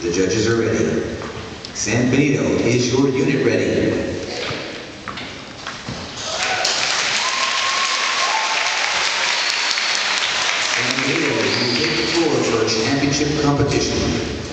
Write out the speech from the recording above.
The judges are ready. San Benito, is your unit ready? San Benito, you take the floor for a championship competition.